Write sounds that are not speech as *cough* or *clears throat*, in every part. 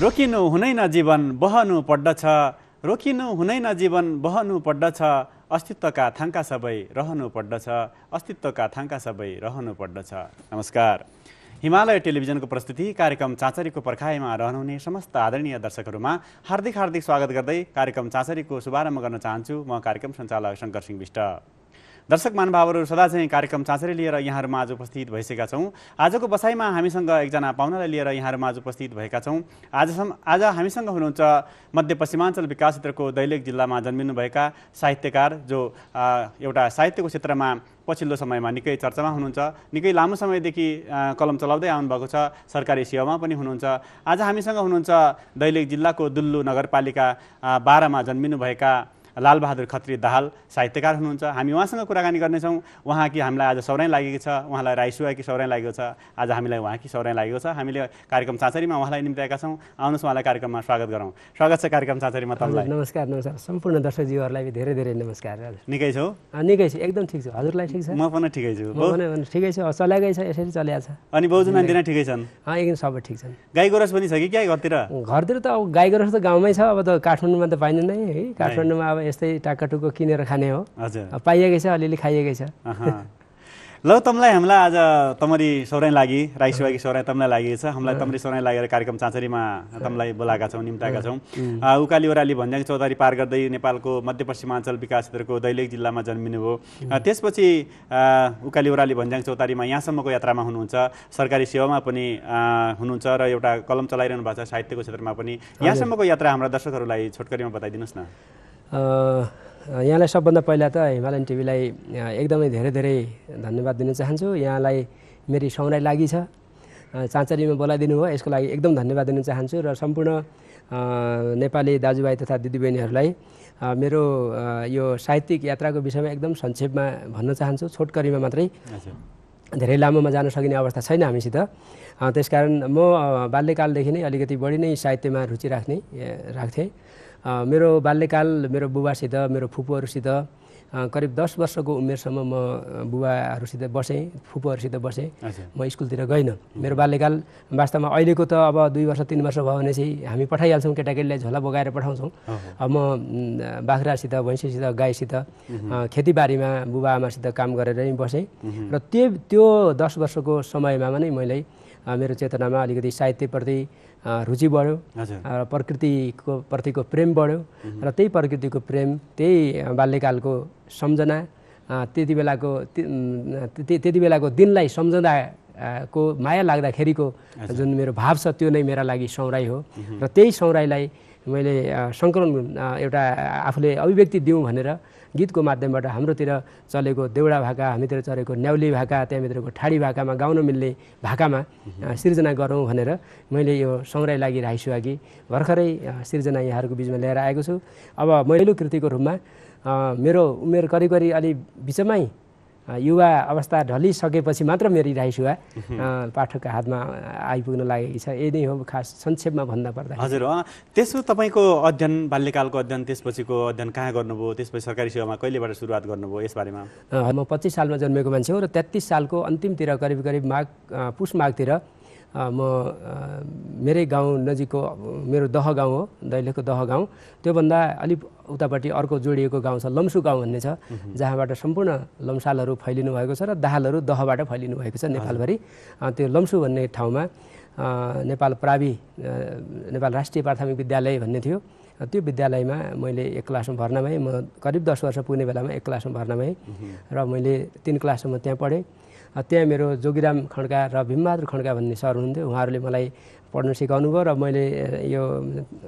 रोकिनु हुँदैन जीवन बहनु पर्दछ रोकिनु हुँदैन जीवन बहनु पर्दछ अस्तित्वका थाङ्का सबै रहनु पर्दछ अस्तित्वका थाङ्का सबै रहनु पर्दछ नमस्कार। हिमालय टेलिभिजनको प्रस्तुति कार्यक्रम चाँचरीको पर्खाइमा रहनुहुने समस्त आदरणीय दर्शकहरूमा हार्दिक हार्दिक स्वागत गर्दै कार्यक्रम चाँचरीको शुभारम्भ गर्न चाहन्छु। म कार्यक्रम सञ्चालक शङ्कर सिंह विष्ट। दर्शक महानुभावहरू सदा चाहिँ कार्यक्रम चाँचरी लिएर यहाँहरूमा आज उपस्थित भइसकेका छौँ। आजको बसाइमा हामीसँग एकजना पाहुनालाई लिएर यहाँहरूमा आज उपस्थित भएका छौँ। आजसम्म आज हामीसँग हुनुहुन्छ मध्यपश्चिमाञ्चल विकास क्षेत्रको दैलेख जिल्लामा जन्मिनुभएका साहित्यकार जो एउटा साहित्यको क्षेत्रमा पछिल्लो समयमा निकै चर्चामा हुनुहुन्छ। निकै लामो समयदेखि कलम चलाउँदै आउनुभएको छ। सरकारी सेवामा पनि हुनुहुन्छ। आज हामीसँग हुनुहुन्छ दैलेख जिल्लाको दुल्लु नगरपालिका बाह्रमा जन्मिनुभएका लालबहादुर खत्री दाहाल साहित्यकार हुनुहुन्छ। हामी उहाँसँग कुराकानी गर्नेछौँ। उहाँ कि हामीलाई आज सौराइ लागेको छ। उहाँलाई राइसुवाकी सौराइ लागेको छ। आज हामीलाई उहाँकी सौराइ लागेको छ। हामीले कार्यक्रम चाँचरीमा उहाँलाई निम्त्याएका छौँ। आउनुहोस् उहाँलाई कार्यक्रममा स्वागत गरौँ। स्वागत छ कार्यक्रम चाँचरीमा तपाईँलाई। नमस्कार नमस्कार। सम्पूर्ण दर्शकजीहरूलाई धेरै धेरै नमस्कार। निकै छौ? निकै छु। एकदम ठिक छु। हजुरलाई ठिक छ? म पनि ठिकै छु। ठिकै छ। चलाएकै छ यसरी चलिरहेको छ। अनि बाउजू नानी ठिकै छन्? एकदम सबै ठिक छन्। गाई गोरस पनि छ कि क्या घरतिर? घरतिर त अब गाई गोरस त गाउँमै छ। अब त काठमाडौँमा त पाइँदैन है। काठमाडौँमा अब यस्तै टाकाटुको किनेर खाने हो। पाइएकै छ अलिअलि खाइएकै छ। ल तमलाई हामीलाई आज तमरी सौराइ लागि राइसुवाकी सौराइ तमलाई लागेको छ। हामीलाई तमरी सौराइ लागेर कार्यक्रम चाँचरीमा तमलाई बोलाएका छौँ निम्ताएका छौँ। उकाली ओराली भन्ज्याङ चौधारी पार गर्दै नेपालको मध्यपश्चिमाञ्चल विकास क्षेत्रको दैलेख जिल्लामा जन्मिनुभयो। त्यसपछि उकाली ओराली भन्ज्याङ चौतारीमा यहाँसम्मको यात्रामा हुनुहुन्छ। सरकारी सेवामा पनि हुनुहुन्छ र एउटा कलम चलाइरहनु भएको छ साहित्यको क्षेत्रमा पनि। यहाँसम्मको यात्रा हाम्रा दर्शकहरूलाई छोटकरीमा बताइदिनुहोस् न। यहाँलाई सबभन्दा पहिला त हिमालयन टिभीलाई एकदमै धेरै धेरै धन्यवाद दिन चाहन्छु। यहाँलाई मेरी सौराइ लागि छ। चाँचरीमा बोलाइदिनु भयो यसको लागि एकदम धन्यवाद दिन चाहन्छु र सम्पूर्ण नेपाली दाजुभाइ तथा दिदीबहिनीहरूलाई मेरो यो साहित्यिक यात्राको विषयमा एकदम संक्षेपमा भन्न चाहन्छु। छोटकरीमा मात्रै। धेरै लामोमा जान सकिने अवस्था छैन हामीसित। त्यसकारण म बाल्यकालदेखि नै अलिकति बढी नै साहित्यमा रुचि राख्ने राख्थेँ। मेरो बाल्यकाल मेरो बुबासित मेरो फुपूहरूसित करिब दस वर्षको उमेरसम्म म बुबाहरूसित बसेँ फुपूहरूसित बसेँ। म स्कुलतिर गइनँ मेरो बाल्यकाल वास्तवमा अहिलेको त अब दुई वर्ष तिन वर्ष भयो भने चाहिँ हामी पठाइहाल्छौँ केटाकेटीलाई झोला बोकाएर पठाउँछौँ। अब म बाख्रासित भैँसीसित गाईसित खेतीबारीमा बुबा आमासित काम गरेर नै बसेँ र त्यो त्यो दस वर्षको समयमा नै मैले मेरो चेतनामा अलिकति साहित्यप्रति रुचि बढ्यो। र प्रकृतिको प्रतिको प्रेम बढ्यो। र त्यही प्रकृतिको प्रेम त्यही बाल्यकालको सम्झना त्यति बेलाको त्यति बेलाको दिनलाई सम्झँदा को माया लाग्दाखेरिको जुन मेरो भाव छ त्यो नै मेरा लागि सौराइ हो। र त्यही सौराइलाई मैले सङ्कलन एउटा आफूले अभिव्यक्ति दिउँ भनेर गीतको माध्यमबाट हाम्रोतिर चलेको देउडा भाका हामीतिर चलेको न्याउली भाका त्यहाँभित्रको ठाडी भाकामा गाउन मिल्ने भाकामा सिर्जना गरौँ भनेर मैले यो सङ्ग्रह लागि राखेछु अघि भर्खरै सिर्जना यहाँहरूको बिचमा ल्याएर आएको छु। अब मैले कृतिको रूपमा मेरो उमेर करिब करिब अलि बिचमै युवा अवस्था ढलिसकेपछि मात्र मेरो राइसुवा पाठकका हातमा आइपुग्न लागेकी छ। यही नै हो खास संक्षेपमा भन्दा पर्दा। हजुर त्यसो तपाईँको अध्ययन बाल्यकालको अध्ययन त्यसपछिको अध्ययन कहाँ गर्नुभयो? त्यसपछि सरकारी सेवामा कहिलेबाट सुरुवात गर्नुभयो यसबारेमा? म पच्चिस सालमा जन्मेको मान्छे हो र तेत्तिस सालको अन्तिमतिर करिब करिब माघ पुष माघतिर म मेरै गाउँ नजिकको मेरो दह गाउँ हो दैलेखको दह गाउँ। त्योभन्दा अलिक उतापट्टि अर्को जोडिएको गाउँ छ लम्सु गाउँ भन्ने छ जहाँबाट सम्पूर्ण लम्सालहरू फैलिनु भएको छ र दाहालहरू दहबाट फैलिनु भएको छ नेपालभरि। त्यो लम्सु भन्ने ठाउँमा नेपाल प्रावि नेपाल राष्ट्रिय प्राथमिक विद्यालय भन्ने थियो। त्यो विद्यालयमा मैले एक क्लासमा भर्ना भएँ। म करिब दस वर्ष पुग्ने बेलामा एक क्लासमा भर्ना भएँ। र मैले तिन क्लाससम्म त्यहाँ पढेँ। त्यहाँ मेरो जोगिराम खड्का र भीमबहादुर खड्का भन्ने सर हुनुहुन्थ्यो। उहाँहरूले मलाई पढ्न सिकाउनु भयो र मैले यो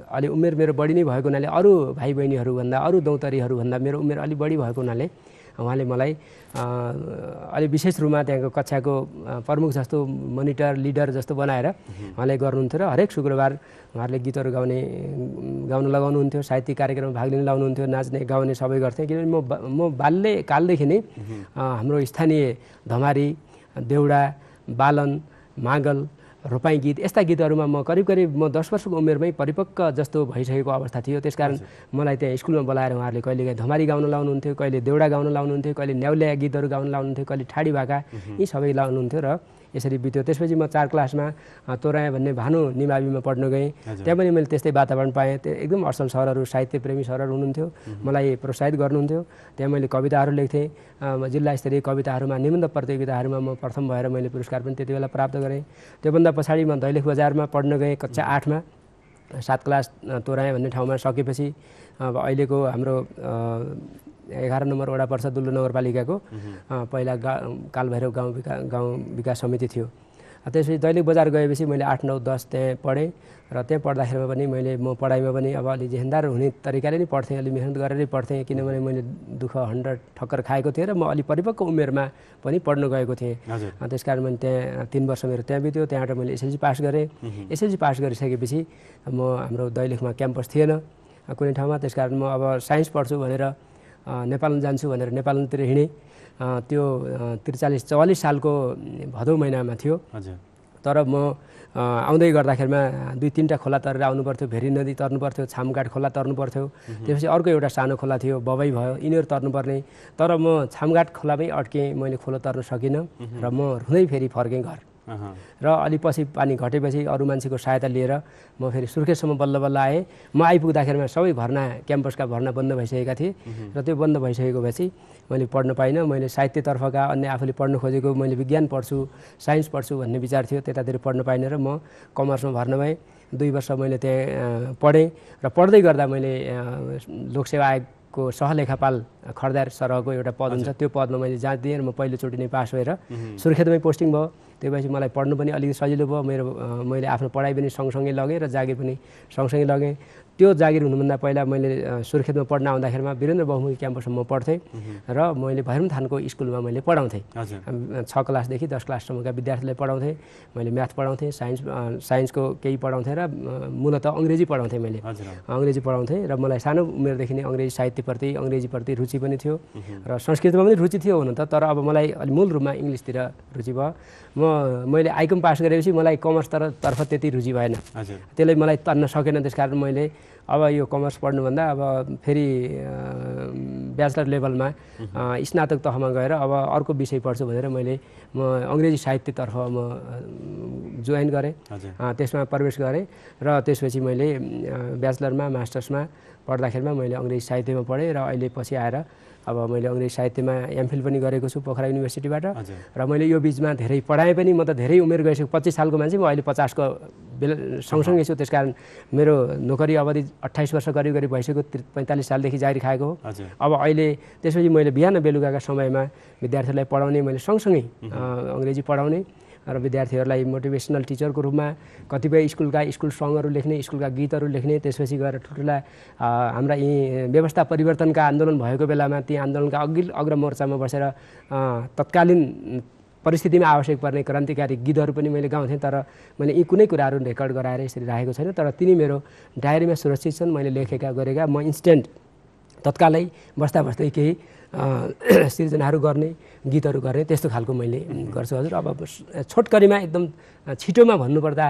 अलि उमेर मेरो बढी नै भएको हुनाले अरू भाइ बहिनीहरूभन्दा अरू दौतरीहरूभन्दा मेरो उमेर अलिक बढी भएको हुनाले उहाँले मलाई अलिक विशेष रूपमा त्यहाँको कक्षाको प्रमुख जस्तो मोनिटर लिडर जस्तो बनाएर उहाँले गर्नुहुन्थ्यो र हरेक शुक्रबार उहाँहरूले गीतहरू गाउने गाउन लगाउनुहुन्थ्यो साहित्यिक कार्यक्रममा भाग लिन लाउनुहुन्थ्यो नाच्ने गाउने सबै गर्थेँ किनभने म म बाल्यकालदेखि नै हाम्रो स्थानीय धमारी देउडा बालन मागल रोपाइँ गीत यस्ता गीतहरूमा म करिब करिब म दस वर्षको उमेरमै परिपक्व जस्तो भइसकेको अवस्था थियो। त्यसकारण मलाई त्यहाँ स्कुलमा बोलाएर उहाँहरूले कहिले धमारी गाउन लाउनुहुन्थ्यो कहिले देउडा गाउन लाउनुहुन्थ्यो कहिले न्याउल्या गीतहरू गाउन लाउनुहुन्थ्यो कहिले ठाडी भाका यी सबै लाउनुहुन्थ्यो र यसरी बित्यो। त्यसपछि म चार क्लासमा अ, तोराया भन्ने भानु निमाविमा पढ्न गएँ। त्यहाँ पनि मैले त्यस्तै वातावरण पाएँ। त्यो एकदम असल सरहरू साहित्य प्रेमी सरहरू हुनुहुन्थ्यो। मलाई प्रोत्साहित गर्नुहुन्थ्यो। त्यहाँ मैले कविताहरू लेख्थेँ। जिल्ला स्तरीय कविताहरूमा निबन्ध प्रतियोगिताहरूमा म प्रथम भएर मैले पुरस्कार पनि त्यति बेला प्राप्त गरेँ। त्योभन्दा पछाडि म दैलेख बजारमा पढ्न गएँ कक्षा आठमा। सात क्लास अ, तोराया भन्ने ठाउँमा सकेपछि। अब अहिलेको हाम्रो एघार नम्बर वडा पर्छ दुल्लो नगरपालिकाको। पहिला गा कालभैरव गाउँ विका गाउँ विकास समिति थियो। त्यसपछि दैनिक बजार गएपछि मैले आठ नौ दस त्यहाँ पढेँ र त्यहाँ पढ्दाखेरिमा पनि मैले म पढाइमा पनि अब अलि जेहेन्दार हुने तरिकाले नै पढ्थेँ अलि मिहिनेत गरेरै पढ्थेँ किनभने मैले दुःख हन्ड्रेड ठक्कर खाएको थिएँ र म अलि परिपक्व उमेरमा पनि पढ्न गएको थिएँ। त्यस कारण मैले त्यहाँ तिन वर्ष मेरो त्यहाँ बित्यो त्यहाँबाट मैले एसएलसी पास गरेँ। एसएलसी पास गरिसकेपछि म हाम्रो दैलेखमा क्याम्पस थिएन। कुनै ठाउँमा त्यस कारण म अब साइन्स पढ्छु भनेर नेपाल जान्छु भनेर नेपालतिर हिँडेँ। त्यो त्रिचालिस चौवालिस सालको भदौ महिनामा थियो। हजुर। तर म आउँदै गर्दाखेरिमा दुई तिनवटा खोला तरेर आउनु पर्थ्यो भेरी नदी तर्नु पर्थ्यो छामघाट खोला तर्नु पर्थ्यो त्यसपछि अर्को एउटा सानो खोला थियो बबई भयो यिनीहरू तर्नुपर्ने। तर म छामघाट खोलामै अड्केँ मैले खोला तर्न सकिनँ र म रुँदै फेरि फर्केँ घर। र अलि पछि पानी घटेपछि अरू मान्छेको सहायता लिएर म फेरि सुर्खेतसम्म बल्ल बल्ल आएँ। म आइपुग्दाखेरिमा सबै भर्ना क्याम्पसका भर्ना बन्द भइसकेका थिए। र त्यो बन्द भइसकेको भएपछि मैले पढ्न पाइनँ। मैले साहित्यतर्फका अन्य आफूले पढ्न खोजेको मैले विज्ञान पढ्छु साइन्स पढ्छु भन्ने विचार थियो त्यतातिर पढ्न पाइनँ र म कमर्समा भर्ना भएँ। दुई वर्ष मैले त्यहाँ पढेँ। र पढ्दै गर्दा मैले लोकसेवा आयोगको सहलेखापाल खर्दार सरहको एउटा पद हुन्छ। त्यो पदमा मैले जाँच दिएँ र म पहिलोचोटि नै पास भएर सुर्खेतमै पोस्टिङ भयो। त्यो भएपछि मलाई पढ्नु पनि अलिकति सजिलो भयो। मेरो मैले आफ्नो पढाइ पनि सँगसँगै लगेँ र जागिर पनि सँगसँगै लगेँ। त्यो जागिर हुनुभन्दा पहिला मैले सुर्खेतमा पढ्न आउँदाखेरिमा वीरेन्द्र बहुमुखी क्याम्पसमा म पढ्थेँ र मैले भैरम थानको स्कुलमा मैले पढाउँथेँ। छ क्लासदेखि दस क्लाससम्मका विद्यार्थीलाई पढाउँथेँ मैले म्याथ पढाउँथेँ साइन्स साइन्सको केही पढाउँथेँ र मूलत अङ्ग्रेजी पढाउँथेँ मैले। अङ्ग्रेजी पढाउँथेँ र मलाई सानो उमेरदेखि नै अङ्ग्रेजी साहित्यप्रति अङ्ग्रेजीप्रति रुचि पनि थियो र संस्कृतमा पनि रुचि थियो हुन त तर अब मलाई अलि मूल रूपमा इङ्ग्लिसतिर रुचि भयो। म मैले आइकम पास गरेपछि मलाई कमर्स तर तर्फ त्यति रुचि भएन। त्यसले मलाई तन्न सकेन त्यस कारण मैले अब यो कमर्स पढ्नुभन्दा अब फेरि ब्याचलर लेभलमा स्नातक तहमा गएर अब अर्को विषय पढ्छु भनेर मैले म अङ्ग्रेजी साहित्यतर्फ म जोइन गरेँ। त्यसमा प्रवेश गरेँ र त्यसपछि मैले ब्याचलरमा मास्टर्समा पढ्दाखेरिमा मैले अङ्ग्रेजी साहित्यमा पढेँ र अहिले पछि आएर अब मैले अङ्ग्रेजी साहित्यमा एमफिल पनि गरेको छु पोखरा युनिभर्सिटीबाट। र मैले यो बिचमा धेरै पढाएँ पनि म त धेरै उमेर गइसक्यो पच्चिस सालको मान्छे म अहिले पचासको बेला सँगसँगै छु त्यस कारण मेरो नोकरी अवधि अट्ठाइस वर्ष करिब करिब भइसक्यो पैँतालिस सालदेखि जारी खाएको हो। अब अहिले त्यसपछि मैले बिहान बेलुकाका समयमा विद्यार्थीहरूलाई पढाउने मैले सँगसँगै अङ्ग्रेजी पढाउने र विद्यार्थीहरूलाई मोटिभेसनल टिचरको रूपमा कतिपय स्कुलका स्कुल सङ्गहरू लेख्ने स्कुलका गीतहरू लेख्ने त्यसपछि गएर ठुल्ठुला हाम्रा यी व्यवस्था परिवर्तनका आन्दोलन भएको बेलामा ती आन्दोलनका अघि अग्रमोर्चामा बसेर अ, तत्कालीन परिस्थितिमा आवश्यक पर्ने क्रान्तिकारी गीतहरू पनि मैले गाउँथेँ तर मैले यी कुनै कुराहरू रेकर्ड गराएर यसरी राखेको छैन। तर तिनी मेरो डायरीमा सुरक्षित छन् मैले लेखेका गरेका। म इन्स्टेन्ट तत्कालै बस्दा बस्दै केही *clears throat* सिर्जनाहरू गर्ने गीतहरू गर्ने त्यस्तो खालको मैले गर्छु। हजुर अब छोटकरीमा एकदम छिटोमा भन्नुपर्दा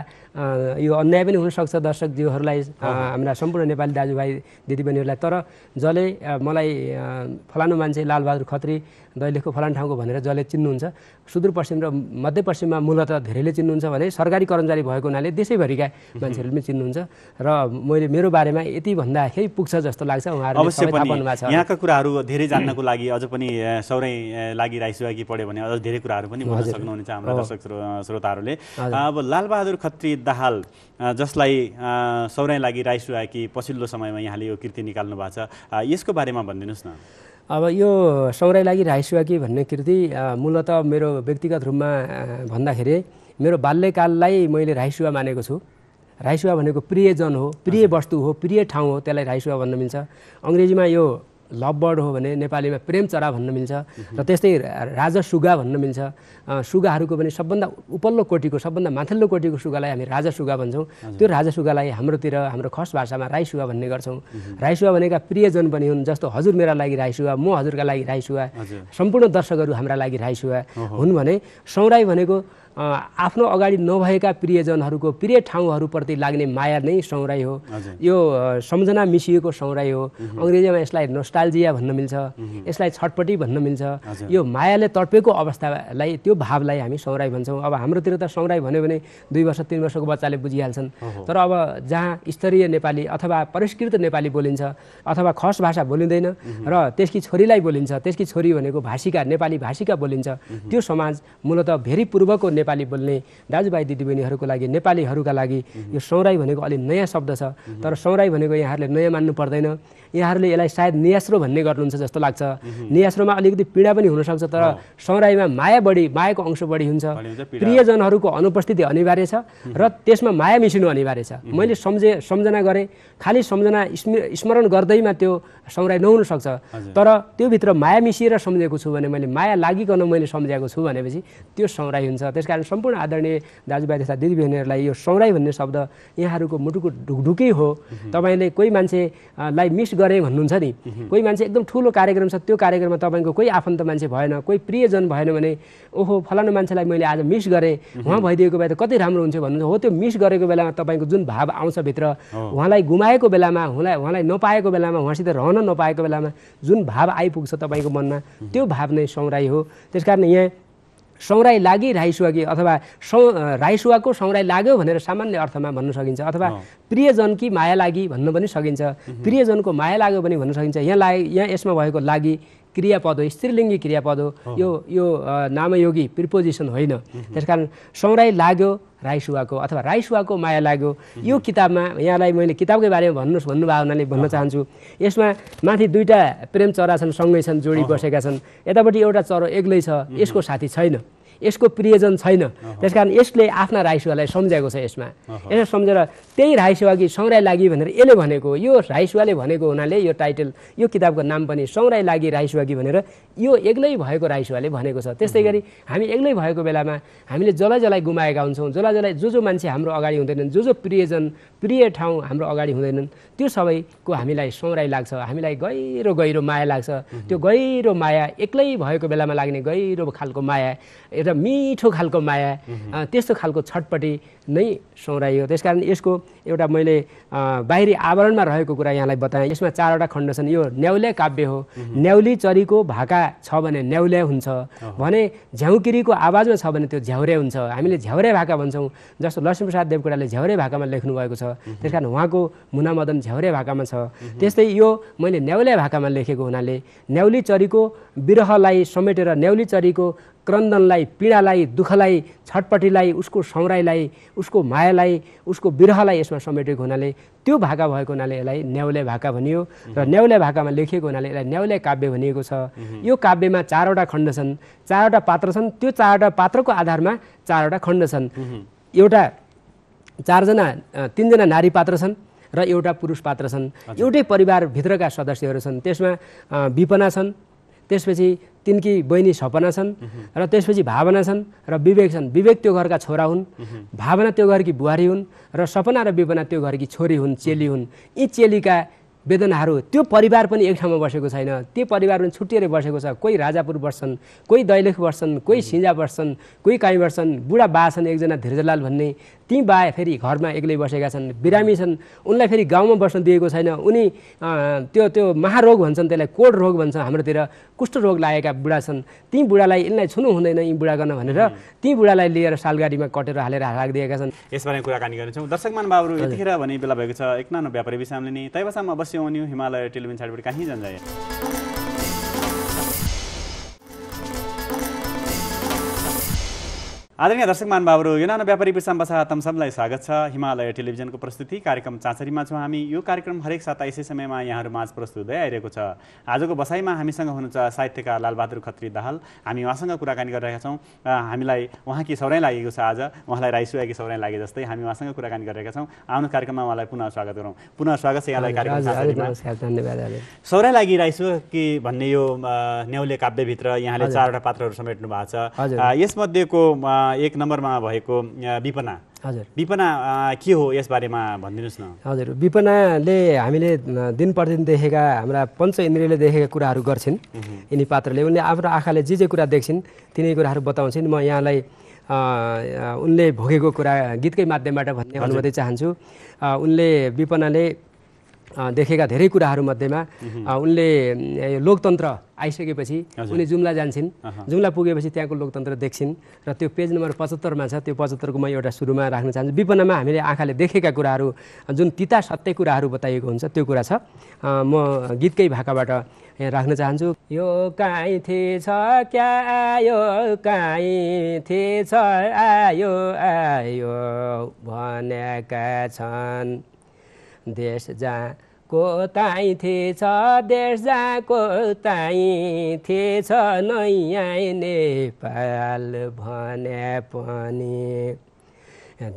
यो अन्याय पनि हुनसक्छ दर्शकज्यूहरूलाई हाम्रा सम्पूर्ण नेपाली दाजुभाइ दिदीबहिनीहरूलाई। तर जसले मलाई फलानु मान्छे लालबहादुर खत्री दैलेखको फलानु ठाउँको भनेर जसले चिन्नुहुन्छ सुदूरपश्चिम र मध्यपश्चिममा मूलत धेरैले चिन्नुहुन्छ भने सरकारी कर्मचारी भएको हुनाले देशैभरिका *laughs* मान्छेहरूले पनि चिन्नुहुन्छ। र मैले मेरो बारेमा यति भन्दाखेरि पुग्छ जस्तो लाग्छ। छ। यहाँका कुराहरू धेरै *clears throat* जान्नको लागि अझ पनि सौरै अ, राइसुवाकी पढ्यो भने अझ धेरै कुराहरू पनि बुझ्न सक्नुहुनेछ हाम्रा दर्शक श्रो- श्रोताहरूले। अब लालबहादुर खत्री दाहाल जसलाई अ, सौराई लागि राइसुवाकी पछिल्लो समयमा यहाँले यो कृति निकाल्नु भएको छ यसको बारेमा भनिदिनुहोस् न। अब यो सौराई लागि राइसुवाकी भन्ने कृति मूलत मेरो व्यक्तिगत रूपमा भन्दाखेरि मेरो बाल्यकाललाई मैले राइसुवा मानेको छु। राइसुवा भनेको प्रियजन हो प्रिय वस्तु हो प्रिय ठाउँ हो त्यसलाई राइसुवा भन्न मिल्छ। अङ्ग्रेजीमा यो लभ बर्ड हो भने नेपालीमा प्रेम चरा भन्न मिल्छ र त्यस्तै राजा सुगा भन्न मिल्छ। सुगाहरूको पनि सबभन्दा उपल्लो कोटिको सबभन्दा माथिल्लो कोटिको सुगालाई हामी राजा सुगा भन्छौँ। त्यो राजा सुगालाई हाम्रोतिर हाम्रो खस भाषामा राई सुगा भन्ने गर्छौँ। राई सुगा भनेका प्रियजन पनि हुन् जस्तो हजुर मेरा लागि राई सुगा म हजुरका लागि राई सुगा। सम्पूर्ण दर्शकहरू हाम्रा लागि राई सुगा हुन् भने सौराई भनेको आफ्नो अगाडि नभएका प्रियजनहरूको प्रिय ठाउँहरूप्रति लाग्ने माया नै सौराई हो। यो सम्झना मिसिएको सौराई हो। अङ्ग्रेजीमा यसलाई नोस्टाल्जिया भन्न मिल्छ। यसलाई छटपटी भन्न मिल्छ। यो मायाले तडपेको अवस्थालाई त्यो भावलाई हामी सौराई भन्छौँ। अब हाम्रोतिर त सौराई भन्यो भने दुई वर्ष तिन वर्षको बच्चाले बुझिहाल्छन्। तर अब जहाँ स्तरीय नेपाली अथवा परिष्कृत नेपाली बोलिन्छ अथवा खस भाषा बोलिँदैन र त्यसकी छोरीलाई बोलिन्छ त्यसकी छोरी भनेको भाषिका नेपाली भाषिका बोलिन्छ त्यो समाज मूलत भेरी पूर्वको नेपाली बोल्ने दाजुभाइ दिदीबहिनीहरूको लागि नेपालीहरूका लागि यो सौराई भनेको अलि नयाँ शब्द छ। तर सौराई भनेको यहाँहरूले नयाँ मान्नु पर्दैन। यहाँहरूले यसलाई सायद नियास्रो भन्ने गर्नुहुन्छ जस्तो लाग्छ। नियास्रोमा अलिकति पीडा पनि हुनसक्छ तर सौराईमा माया बढी मायाको अंश बढी हुन्छ। प्रियजनहरूको अनुपस्थिति अनिवार्य छ र त्यसमा माया मिसिनु अनिवार्य छ। मैले सम्झे सम्झना गरेँ। खालि सम्झना स्मि- स्मरण गर्दैमा त्यो सौराई नहुन सक्छ तर त्योभित्र माया मिसिएर सम्झेको छु भने मैले माया लागिकन मैले सम्झेको छु भनेपछि त्यो सौराई हुन्छ। त्यसकारण सम्पूर्ण आदरणीय दाजुभाइ तथा दिदीबहिनीहरूलाई यो सौराई भन्ने शब्द यहाँहरूको मुटुको ढुकढुकै हो। तपाईँले कोही मान्छेलाई मिस गरेँ भन्नुहुन्छ नि। कोही मान्छे एकदम ठुलो कार्यक्रम छ त्यो कार्यक्रममा तपाईँको कोही आफन्त मान्छे भएन कोही प्रियजन भएन भने ओहो फलानु मान्छेलाई मैले आज मिस गरेँ उहाँ। भइदिएको भए त कति राम्रो हुन्थ्यो भन्नुहुन्छ। हो त्यो मिस गरेको बेलामा तपाईँको जुन भाव आउँछ भित्र उहाँलाई गुमाएको बेलामा उहाँलाई उहाँलाई नपाएको बेलामा उहाँसित रहन नपाएको बेलामा जुन भाव आइपुग्छ तपाईँको मनमा त्यो भाव नै सौराई हो। त्यसकारण यहाँ सौराई लागि राईसुवाकी अथवा सौ राईसुवाको सौराई लाग्यो भनेर सामान्य अर्थमा भन्न सकिन्छ अथवा प्रियजनकी माया लागि भन्न पनि सकिन्छ। प्रियजनको माया लाग्यो पनि भन्न सकिन्छ। यहाँ लाग यहाँ यसमा भएको लागि क्रियापद हो स्त्रीलिङ्गी क्रियापद हो। यो यो नामयोगी प्रिपोजिसन होइन। त्यसकारण सौराई लाग्यो राईसुवाको अथवा राईसुवाको माया लाग्यो। यो किताबमा यहाँलाई मैले किताबकै बारेमा भन्नुहोस् भन्नुभयो हुनाले भन्न चाहन्छु। यसमा माथि दुईवटा प्रेम चरा छन् सँगै छन् जोडी बसेका छन्। यतापट्टि एउटा चरो एक्लै छ यसको साथी छैन। यसको प्रियजन छैन। त्यसकारण यसले आफ्ना राईसुवालाई सम्झाएको छ यसमा। यसो सम्झेर त्यही राईसुवा कि सौराई लागि भनेर यसले भनेको। यो राईसुवाले भनेको हुनाले यो टाइटल यो किताबको नाम पनि सौराई लागि राईसुवा कि भनेर यो एक्लै भएको राईसुवाले भनेको छ। त्यस्तै गरी हामी एक्लै भएको बेलामा हामीले जसलाई जसलाई गुमाएका हुन्छौँ जसलाई जसलाई जो जो मान्छे हाम्रो अगाडि हुँदैनन् जो जो प्रियजन प्रिय ठाउँ हाम्रो अगाडि हुँदैनन् त्यो सबैको हामीलाई सौराई लाग्छ। हामीलाई गहिरो गहिरो माया लाग्छ। त्यो गहिरो माया एक्लै भएको बेलामा लाग्ने गहिरो खालको माया एउटा मिठो खालको माया त्यस्तो खालको छटपट्टि नै सौराई हो त्यसकारण यसको एउटा मैले बाहिरी आवरणमा रहेको कुरा यहाँलाई बताएँ। यसमा चारवटा खण्ड छन्। यो न्याउले काव्य हो। न्याउली चरीको भाका छ भने न्याउले हुन्छ। भने झ्याउकिरीको आवाजमा छ भने त्यो झ्याउरे हुन्छ। हामीले झ्याउरे भाका भन्छौँ। जस्तो लक्ष्मीप्रसाद देवकोटाले झ्याउरे भाकामा लेख्नुभएको छ। त्यस कारण उहाँको मुनामदन झ्याउरे भाकामा छ। त्यस्तै यो मैले न्याउले भाकामा लेखेको हुनाले न्याउली चरीको विरहलाई समेटेर न्याउली चरीको क्रन्दनलाई पीडालाई दुःखलाई छटपट्टिलाई उसको सौराईलाई उसको मायालाई उसको विरहलाई यसमा समेटेको हुनाले त्यो भाका भएको हुनाले यसलाई न्याउले भाका भनियो र न्याउले भाकामा लेखिएको हुनाले यसलाई न्याउले काव्य भनिएको छ। यो काव्यमा चारवटा खण्ड छन्। चारवटा पात्र छन्। त्यो चारवटा पात्रको आधारमा चारवटा खण्ड छन्। एउटा चारजना तिनजना नारी पात्र छन् र एउटा पुरुष पात्र छन्। एउटै परिवारभित्रका सदस्यहरू छन्। त्यसमा विपना छन्। त्यसपछि तिनकी बहिनी सपना छन् र त्यसपछि भावना छन् र विवेक छन्। विवेक त्यो घरका छोरा हुन्। भावना त्यो घरकी बुहारी हुन् र सपना र विपना त्यो घरकी छोरी हुन् चेली हुन्। यी चेलीका वेदनाहरू त्यो परिवार पनि एक ठाउँमा बसेको छैन। त्यो परिवार पनि छुट्टिएर बसेको छ। कोही राजापुर बस्छन् कोही दैलेख बस्छन् कोही सिन्जा बस्छन् कोही काहीँ बस्छन्। बुढा बा छन् एकजना धीरजलाल भन्ने ती बा फेरि घरमा एक्लै बसेका छन् बिरामी छन् उनलाई फेरि गाउँमा बस्न दिएको छैन। उनी त्यो त्यो महारोग भन्छन् त्यसलाई कोड रोग भन्छ हाम्रोतिर। कुष्ठरोग लागेका बुढा छन्। ती बुढालाई यिनलाई छुनु हुँदैन यी बुढा गर्न भनेर ती बुढालाई लिएर सालगाडीमा कटेर हालेर राखिदिएका छन्। यसबारे कुराकानी गर्नेछौँ। दर्शकमान बाबुहरू यतिखेर भने बेला भएको छ। एक नानो व्यापारी विषयमा लिने तैबासामा अवश्य आउने हिमालय टेलिभिजन साइडबाट कहीँ जान्छ आदरणीय दर्शक महानुभावहरू यो नानो व्यापारी विषयमा बसा तम सबलाई स्वागत छ। हिमालय टेलिभिजनको प्रस्तुति कार्यक्रम चाँचरीमा छौँ हामी। यो कार्यक्रम हरेक साता यसै समयमा यहाँहरू माझ प्रस्तुत हुँदै आइरहेको छ। आजको बसाइमा हामीसँग हुनुहुन्छ साहित्यकार लालबहादुर खत्री दाहाल। हामी उहाँसँग कुराकानी गरिरहेका छौँ। हामीलाई उहाँकी सौराइ लागेको छ आज? उहाँलाई राइसुवाकी सौराइ लागे जस्तै हामी उहाँसँग कुराकानी गरिरहेका छौँ। आउनु कार्यक्रममा उहाँलाई पुनः स्वागत गरौँ। पुनः स्वागत छ यहाँलाई कार्यक्रम सौराइ लागि राइसुकी भन्ने यो न्याउले काव्यभित्र यहाँले चारवटा पात्रहरू समेट्नु भएको छ। यसमध्येको एक नम्बरमा भएको विपना हजुर। विपना के हो यसबारेमा भनिदिनुहोस् न? हजुर विपनाले हामीले दिन प्रतिदिन देखेका हाम्रा पञ्च इन्द्रियले देखेका कुराहरू गर्छिन्। यिनी पात्रले उनले आफ्नो आँखाले जे जे कुरा देख्छिन् तिनै कुराहरू बताउँछिन्। म यहाँलाई उनले भोगेको कुरा गीतकै माध्यमबाट भन्ने अनुमति चाहन्छु। उनले विपनाले देखेका धेरै कुराहरूमध्येमा उनले लोकतन्त्र आइसकेपछि उनी जुम्ला जान्छन्। जुम्ला पुगेपछि त्यहाँको लोकतन्त्र देख्छिन् र त्यो पेज नम्बर पचहत्तरमा छ त्यो पचहत्तरको म एउटा सुरुमा राख्न चाहन्छु। विपन्नमा हामीले आँखाले देखेका कुराहरू जुन तिता सत्य कुराहरू बताइएको हुन्छ त्यो कुरा छ। म गीतकै भाकाबाट यहाँ राख्न चाहन्छु। यो काहीँ थिएछ क्या आयो काहीँ थिएछ आयो आयो भनेका छन्। देश जहाँको ताई थिएछ देश जहाँको ताई थिएछ नयाँ नेपाल भने पनि।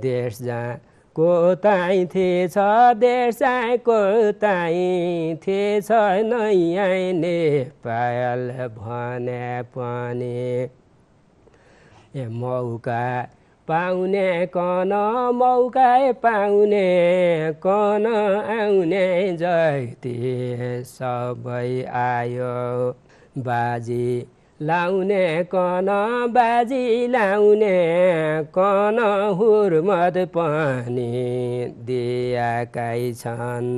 देश जहाँको ताई थिएछ देश जहाँको ताई थिएछ नयाँ नेपाल भने पनि। मौका पाउने कन मौका पाउने कन आउने जैती सबै आयो बाजी लाउने कन बाजी लाउने कन हुर्मत पनि दिएकै छन्।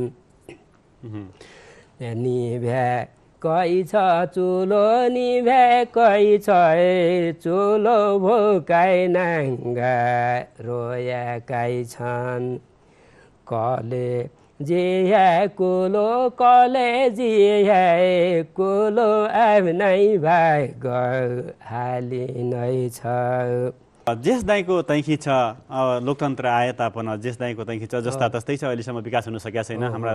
निभ्या कै छ चुलो निभ्या कै छ चुलो भोकाइ नाङ्गा रोयाकै छन्। कले जिया कुलो कले जिया कुलो आफ्नै भाग हाली नै छ। जेस दाईको तैँखी छ लोकतन्त्र आए तापन जेस दाईको तैँखी छ जस्ता तस्तै छ अहिलेसम्म विकास हुन सकेका छैन। हाम्रा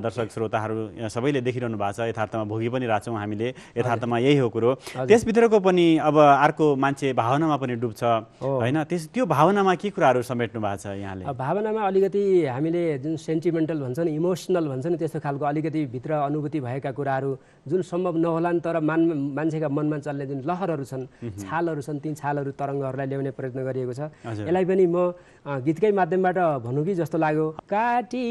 दर्शक श्रोताहरू सबैले देखिरहनु भएको छ यथार्थमा भोगी पनि रहेछौँ हामीले यथार्थमा यही हो कुरो। त्यसभित्रको पनि अब अर्को मान्छे भावनामा पनि डुब्छ होइन? त्यस त्यो भावनामा के कुराहरू समेट्नु भएको छ यहाँले? भावनामा अलिकति हामीले जुन सेन्टिमेन्टल भन्छ नि इमोसनल भन्छ नि त्यस्तो खालको अलिकति भित्र अनुभूति भएका कुराहरू जुन सम्भव नहोलान् तर मान मान्छेका मनमा चल्ने जुन लहरहरू छन् छालहरू छन् ती छालहरू तरङ्गहरूलाई ल्याउने प्रयत्न गरिएको छ। यसलाई पनि म गीतकै माध्यमबाट भनौँ कि जस्तो लाग्यो। काटी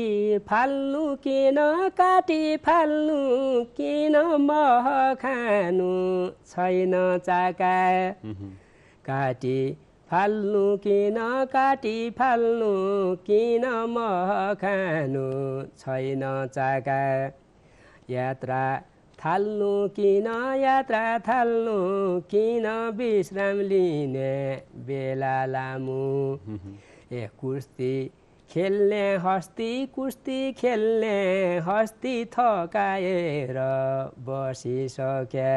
फाल्नु किन काटी फाल्नु किन मह खानु छैन चाका? काटी फाल्नु किन काटी फाल्नु किन मह खानु छैन चाका? यात्रा थाल्नु किन यात्रा थाल्नु किन विश्राम लिने बेला लामु? ए कुस्ती खेल्ने हस्ती कुस्ती खेल्ने हस्ती थकाएर बसिसक्या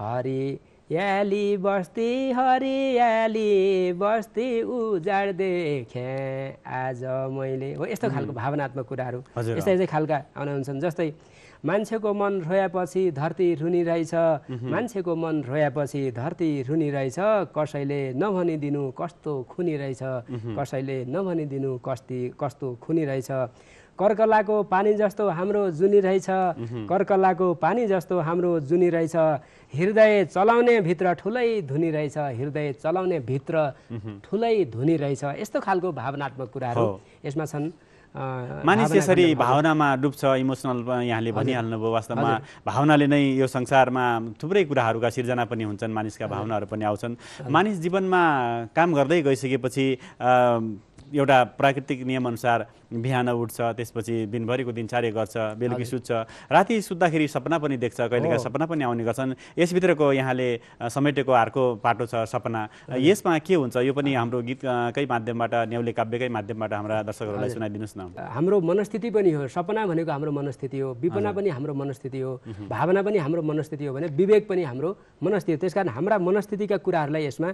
हरियाली बस्ती हरियाली बस्ती उजाड देखेँ। आज मैले हो यस्तो खालको भावनात्मक कुराहरू। यस्तै यस्तै खालका आउन हुन्छन्। जस्तै मान्छेको मन रोयापछि धरती रुनिरहेछ मान्छेको मन रोयापछि धरती रुनिरहेछ कसैले नभनिदिनु कस्तो खुनिरहेछ कसैले नभनिदिनु कस्ती कस्तो खुनिरहेछ कर्कलाको पानी जस्तो हाम्रो जुनी रहेछ। कर्कलाको पानी जस्तो हाम्रो जुनी रहेछ। हृदय चलाउने भित्र ठुलै धुनी रहेछ। हृदय चलाउने भित्र ठुलै धुनी रहेछ। यस्तो खालको भावनात्मक कुराहरू। यसमा छन्। मानिस यसरी। भावनामा डुब्छ इमोसनल यहाँले भनिहाल्नुभयो वास्तवमा। भावनाले नै यो संसारमा थुप्रै कुराहरूका सिर्जना पनि हुन्छन् मानिसका भावनाहरू पनि आउँछन्। मानिस जीवनमा काम गर्दै गइसकेपछि एउटा प्राकृतिक नियमअनुसार बिहान उठ्छ त्यसपछि दिनभरिको दिनचर्या गर्छ बेलुकी सुत्छ। राति सुत्दाखेरि सपना पनि देख्छ कहिलेका सपना पनि आउने गर्छन्। यसभित्रको यहाँले समेटेको अर्को पाटो छ सपना। यसमा के हुन्छ? यो पनि हाम्रो गीतकै माध्यमबाट न्याउले काव्यकै माध्यमबाट हाम्रा दर्शकहरूलाई सुनाइदिनुहोस् न। हाम्रो मनस्थिति पनि हो। सपना भनेको हाम्रो मनस्थिति हो। विपना पनि हाम्रो मनस्थिति हो। भावना पनि हाम्रो मनस्थिति हो भने विवेक पनि हाम्रो मनस्थिति हो। त्यसकारण हाम्रा मनस्थितिका कुराहरूलाई यसमा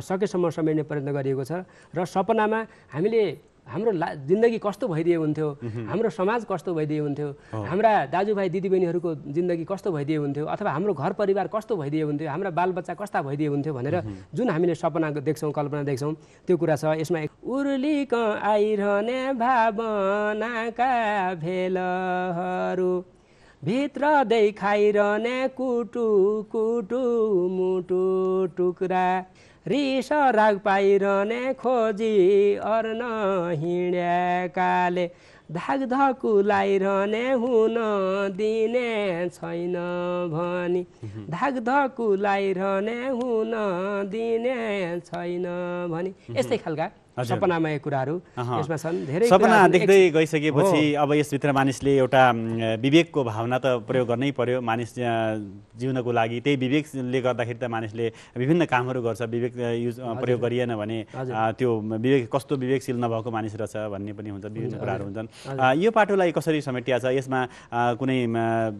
सकेसम्म समेट्ने प्रयत्न गरिएको छ। र सपनामा हामीले हाम्रो ला जिन्दगी कस्तो भइदिए हुन्थ्यो? हाम्रो समाज कस्तो भइदिए हुन्थ्यो? हाम्रा दाजुभाइ दिदीबहिनीहरूको जिन्दगी कस्तो भइदिए हुन्थ्यो? अथवा हाम्रो घर परिवार कस्तो भइदिए हुन्थ्यो? हाम्रा बालबच्चा कस्ता भइदिए हुन्थ्यो भनेर जुन हामीले सपना देख्छौँ कल्पना देख्छौँ त्यो कुरा छ। यसमा उर्लिक आइरहने भावनाका भेलहरू भित्र देखाइरहने कुटु कुटु मुटु टुक्रा रिस राग पाइरहने खोजी अर्न हिँड्याकाले धाग धकुलाई रहने हुन दिने छैन भनी। धाग धकुलाई रहने हुन दिने छैन भनी। यस्तै खालका। सपनामय कुराहरू। यसमा छन्। धेरै सपना देख्दै गइसकेपछि अब यसभित्र मानिसले एउटा विवेकको भावना त प्रयोग गर्नै पर्यो। मानिस जिउनको लागि त्यही विवेकले गर्दाखेरि त मानिसले विभिन्न कामहरू गर्छ। विवेक युज प्रयोग गरिएन भने त्यो विवेक कस्तो विवेकशील नभएको मानिस रहेछ भन्ने पनि हुन्छ। विभिन्न कुराहरू हुन्छन्। यो पाटोलाई कसरी समेटिया छ? यसमा कुनै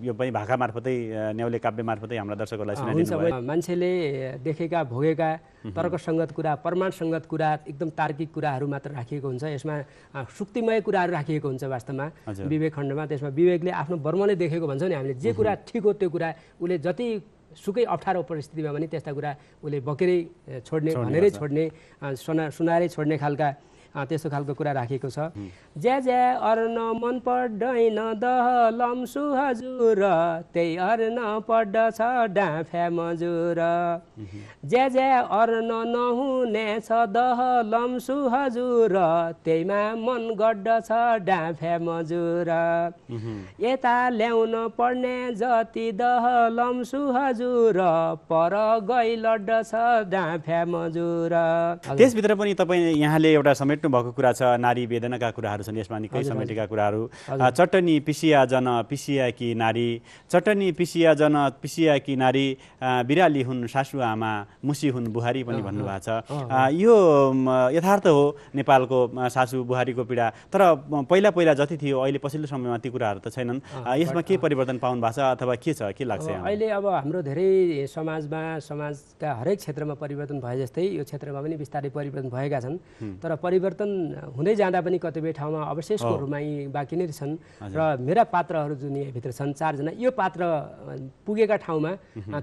यो पनि भाका मार्फतै न्याउले काव्य मार्फतै हाम्रा दर्शकहरूलाई हुन्छ सुनाइदिनु भयो। मान्छेले देखेका भोगेका तर्कसङ्गत कुरा प्रमाणसङ्गत कुरा एकदम तार्किक कुराहरू मात्र राखिएको हुन्छ। यसमा सुक्तिमय कुराहरू राखिएको हुन्छ वास्तवमा। विवेक खण्डमा त्यसमा विवेकले आफ्नो वर्मले देखेको भन्छौँ नि हामीले। जे कुरा ठिक हो त्यो कुरा उसले जति सुकै अप्ठ्यारो परिस्थितिमा पनि त्यस्ता कुरा उसले बकेरै छोड्ने भनेरै छोड्ने सुना सुनाएरै छोड्ने खालका त्यस्तो खालको कुरा राखिएको छ। ज्या ज्या अर्न मन पर्दैन दह लम्सु हजुर त्यही अर्न पर्दछ डाँफ्या मजुर। ज्या ज्या अर्न नहुने छ दह लम्सु हजुर त्यहीमा मन गर्दछ डाँफ्या मजुर। यता ल्याउन पर्ने जति दह लम्सु हजुर पर गइ लड्दछ डाँफ्या मजुर। त्यसभित्र पनि तपाईँ यहाँले एउटा समेट्नु भएको कुरा छ नारी वेदनाका कुराहरू छन् यसमा निकै समेटेका कुराहरू। चटनी पिसिया जन पिसिया कि नारी? चटनी पिसिया जन पिसिया कि नारी? बिराली हुन् सासु आमा मुसी हुन् बुहारी पनि भन्नुभएको छ। यो यथार्थ हो नेपालको सासु बुहारीको पीडा। तर पहिला पहिला जति थियो अहिले पछिल्लो समयमा ती कुराहरू त छैनन्। यसमा के परिवर्तन पाउनु भएको छ अथवा के छ के लाग्छ? अहिले अब हाम्रो धेरै समाजमा समाजका हरेक क्षेत्रमा परिवर्तन भए जस्तै यो क्षेत्रमा पनि बिस्तारै परिवर्तन भएका छन्। तर परिवर्तन हुँदै जाँदा पनि कतिपय ठाउँमा अवशेषको रूपमै बाँकी नै छन् र मेरा पात्रहरू जुन यहाँभित्र छन् चारजना यो पात्र पुगेका ठाउँमा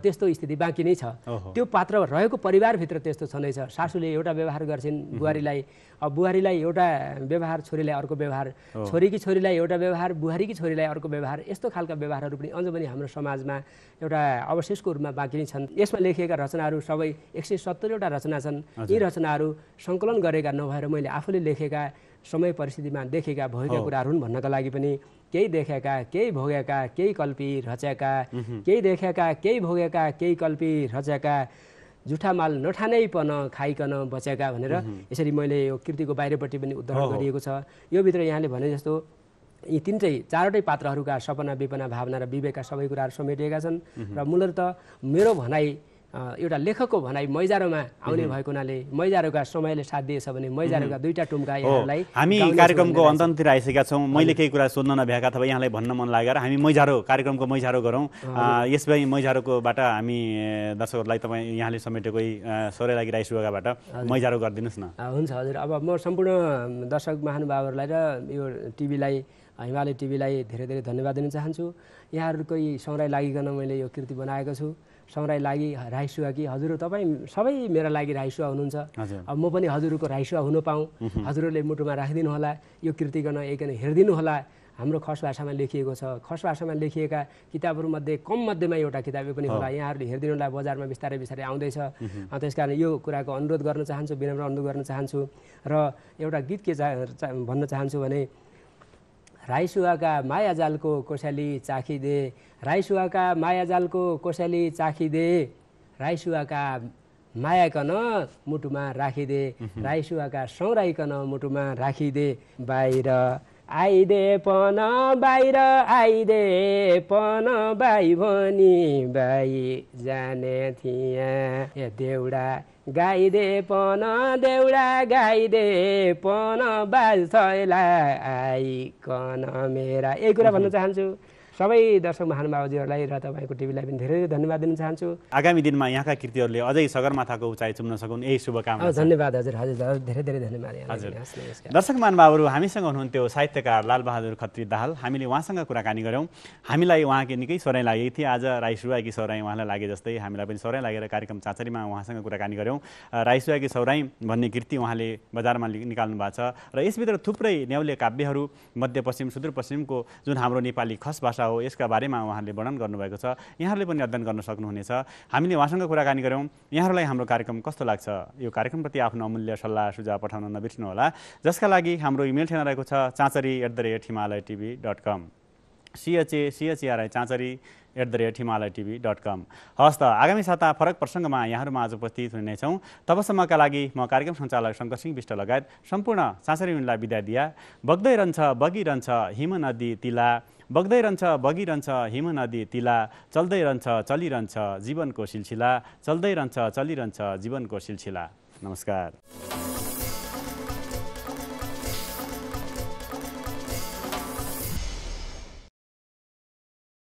त्यस्तो स्थिति बाँकी नै छ। त्यो पात्र रहेको परिवारभित्र त्यस्तो छँदैछ। सासूले एउटा व्यवहार गर्छिन् बुहारीलाई अब बुहारीलाई एउटा व्यवहार छोरीलाई अर्को व्यवहार छोरीकी छोरीलाई एउटा व्यवहार बुहारीकी छोरीलाई अर्को व्यवहार यस्तो खालका व्यवहारहरू पनि अझ पनि हाम्रो समाजमा एउटा अवशेषको रूपमा बाँकी नै छन्। यसमा लेखिएका रचनाहरू सबै एक सय सत्तरीवटा रचना छन्। यी रचनाहरू सङ्कलन गरेका नभएर मैले आफूले लेखेका समय परिस्थितिमा देखेका भएका कुराहरू हुन् भन्नका लागि पनि केही देखेका केही भोगेका केही कल्पी रचेका केही देखेका केही भोगेका केही कल्पी रचेका जुठा माल नठानैपन खाइकन बचेका भनेर यसरी मैले यो कृतिको बाहिरपट्टि पनि उद्धरण गरिएको छ। यो भित्र यहाँले भने जस्तो यी तिनटै चारवटै पात्रहरूका सपना विपना भावना र विवेकका सबै कुराहरू समेटिएका छन्। र मूलत मेरो भनाइ एउटा लेखकको भनाइ मैजारोमा आउने भएको हुनाले मैजारोका समयले साथ दिएछ भने मैजारोका दुईटा टुम्का यहाँलाई हामी कार्यक्रमको अन्ततिर आइसकेका छौँ। मैले केही कुरा सोध्न नभ्याएका अथवा यहाँलाई भन्न मन लागेर हामी मैझारो कार्यक्रमको मैझारो गरौँ। अ, यसबाहेक मैझारोकोबाट हामी दर्शकहरूलाई तपाईँ यहाँले समेटेकै अ, सोरे लागि राई सुगाबाट मैझारो गरिदिनुहोस् न। हुन्छ हजुर। अब म सम्पूर्ण दर्शक महानुभावहरूलाई र यो टिभीलाई हिमालय टिभीलाई धेरै धेरै धन्यवाद दिन चाहन्छु। यहाँहरूकै सौराइ लागिकन मैले यो कृति बनाएको छु। सौराइ लागि राईसुवा कि हजुर तपाईँ सबै मेरा लागि राईसुवा हुनुहुन्छ। अब म पनि हजुरको राईसुवा हुन पाऊँ। हजुरहरूले मुटुमा राखिदिनु होला यो कृतिकन एकन हेरिदिनु होला। हाम्रो खस भाषामा लेखिएको छ। खस भाषामा लेखिएका किताबहरूमध्ये कम मध्येमा एउटा किताब यो पनि होला। यहाँहरूले हेरिदिनु होला बजारमा बिस्तारै बिस्तारै आउँदैछ। अ, त्यसकारण यो कुराको अनुरोध गर्न चाहन्छु विनम्र अनुरोध गर्न चाहन्छु। र एउटा गीत के चा- भन्न चाहन्छु भने राईसुवाका मायाजालको कोसेली चाखिदे राईसुवाका मायाजालको कोसेली चाखिदे। राईसुवाका मायाकन मुटुमा राखिदे राईसुवाका सौराइकन मुटुमा राखिदे। बाहिर आइदे पन बाहिर आइदे पन बाई भनी बाई जाने थिए ए देउडा गाइदे पन देउडा गाइदे पन बाज थैला आइकन मेरा। यही कुरा भन्न चाहन्छु सबै दर्शक महानुभावजीहरूलाई र तपाईँको टिभीलाई पनि धेरै धेरै धन्यवाद दिन चाहन्छु। आगामी दिनमा यहाँका कृतिहरूले अझै सगरमाथाको उचाइ चुम्न सकुन्। यही शुभकामना धन्यवाद हजुर हजुर धेरै धेरै धन्यवाद हजुर। दर्शक महानुभावहरू हामीसँग हुनुहुन्थ्यो साहित्यकार लालबहादुर खत्री दाहाल। हामीले उहाँसँग कुराकानी गऱ्यौँ। हामीलाई उहाँकी निकै सराई लागेको थियो। आज राईसुवाकी सौराई उहाँलाई लागे जस्तै हामीलाई पनि सराई लागेर कार्यक्रम चाँचरीमा उहाँसँग कुराकानी गऱ्यौँ। अ, राईसुवाकी सौराई भन्ने कृति उहाँले बजारमा निकाल्नु भएको छ। र यसभित्र थुप्रै न्याउले काव्यहरू मध्यपश्चिम सुदूरपश्चिमको जुन हाम्रो नेपाली खस भाषा हो यसका बारेमा उहाँले वर्णन गर्नुभएको छ। यहाँहरूले पनि अध्ययन गर्न सक्नुहुनेछ। हामीले उहाँसँग कुराकानी गऱ्यौँ। यहाँहरूलाई हाम्रो कार्यक्रम कस्तो लाग्छ? यो कार्यक्रमप्रति आफ्नो अमूल्य सल्लाह सुझाव पठाउन नबिर्सनुहोला। जसका लागि हाम्रो इमेल ठेगाना रहेको छ Chanchari at the rate Himalaya TV dot com C H A C H E R I Chanchari at the rate Himalaya TV dot com हवस् त आगामी साता फरक प्रसङ्गमा यहाँहरूमा आज उपस्थित हुनेछौँ। तबसम्मका लागि म कार्यक्रम सञ्चालक शङ्कर सिंह विष्ट लगायत सम्पूर्ण चाँचरी उनलाई बिदा दिया। बग्दै रहन्छ बगिरहन्छ हिम नदी तिला। बग्दै रहन्छ बगिरहन्छ हिम नदी तिला। चल्दै रहन्छ चलिरहन्छ जीवनको सिलसिला। चल्दै रहन्छ चलिरहन्छ जीवनको सिलसिला। नमस्कार।